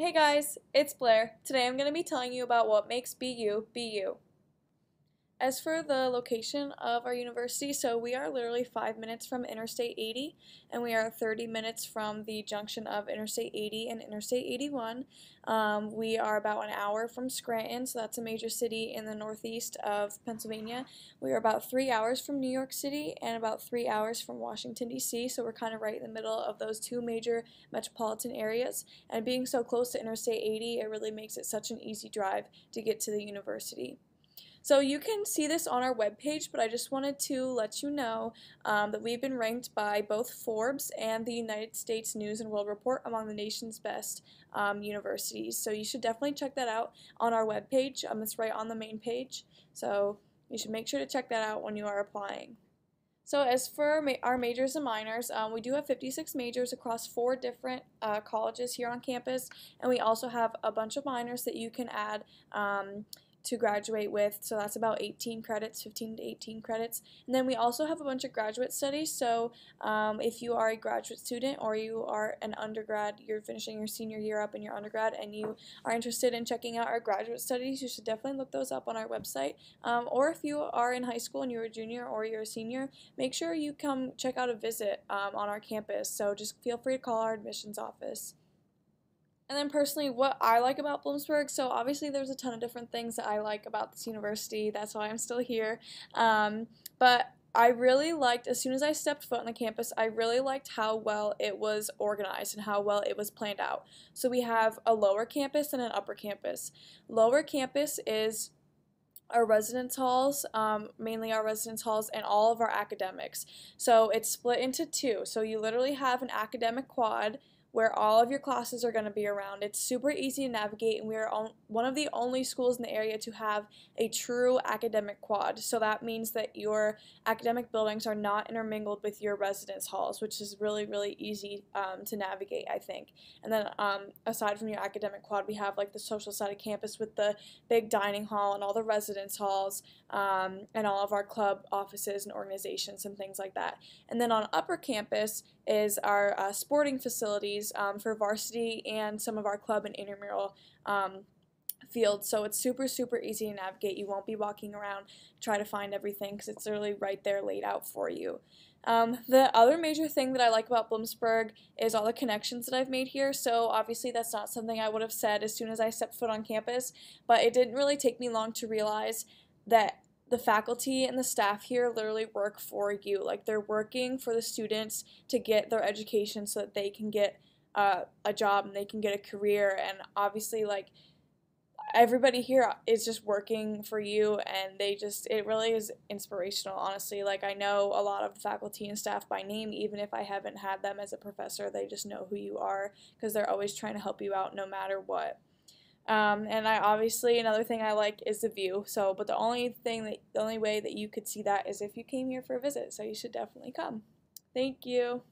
Hey guys, it's Blair. Today I'm going to be telling you about what makes BU BU. As for the location of our university, so we are literally five minutes from Interstate 80, and we are 30 minutes from the junction of Interstate 80 and Interstate 81. Um, we are about an hour from Scranton, so that's a major city in the northeast of Pennsylvania. We are about three hours from New York City and about three hours from Washington, D.C., so we're kind of right in the middle of those two major metropolitan areas. And being so close to Interstate 80, it really makes it such an easy drive to get to the university. So you can see this on our webpage, but I just wanted to let you know um, that we've been ranked by both Forbes and the United States News and World Report among the nation's best um, universities. So you should definitely check that out on our webpage. Um, it's right on the main page. So you should make sure to check that out when you are applying. So as for our majors and minors, um, we do have 56 majors across four different uh, colleges here on campus, and we also have a bunch of minors that you can add um, to graduate with. So that's about 18 credits, 15 to 18 credits. And then we also have a bunch of graduate studies. So um, if you are a graduate student or you are an undergrad, you're finishing your senior year up in your undergrad and you are interested in checking out our graduate studies, you should definitely look those up on our website. Um, or if you are in high school and you're a junior or you're a senior, make sure you come check out a visit um, on our campus. So just feel free to call our admissions office. And then personally, what I like about Bloomsburg, so obviously there's a ton of different things that I like about this university. That's why I'm still here. Um, but I really liked, as soon as I stepped foot on the campus, I really liked how well it was organized and how well it was planned out. So we have a lower campus and an upper campus. Lower campus is our residence halls, um, mainly our residence halls, and all of our academics. So it's split into two. So you literally have an academic quad where all of your classes are going to be around. It's super easy to navigate, and we are on, one of the only schools in the area to have a true academic quad. So that means that your academic buildings are not intermingled with your residence halls, which is really, really easy um, to navigate, I think. And then um, aside from your academic quad, we have like the social side of campus with the big dining hall and all the residence halls um, and all of our club offices and organizations and things like that. And then on upper campus is our uh, sporting facilities um, for varsity and some of our club and intramural um, fields. So it's super, super easy to navigate. You won't be walking around try to find everything because it's literally right there laid out for you. Um, the other major thing that I like about Bloomsburg is all the connections that I've made here. So obviously that's not something I would have said as soon as I stepped foot on campus, but it didn't really take me long to realize that the faculty and the staff here literally work for you. Like they're working for the students to get their education so that they can get uh, a job and they can get a career. And obviously, like everybody here is just working for you and they just it really is inspirational honestly like i know a lot of faculty and staff by name even if i haven't had them as a professor they just know who you are because they're always trying to help you out no matter what um, and I obviously another thing I like is the view. So, but the only thing that the only way that you could see that is if you came here for a visit. So you should definitely come. Thank you.